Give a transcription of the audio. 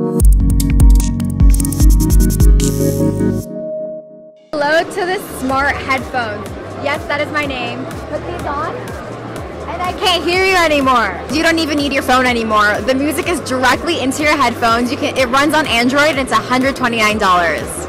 Hello to the smart headphones. Yes, that is my name. Put these on. And I can't hear you anymore. You don't even need your phone anymore. The music is directly into your headphones. You can it runs on Android and it's $129.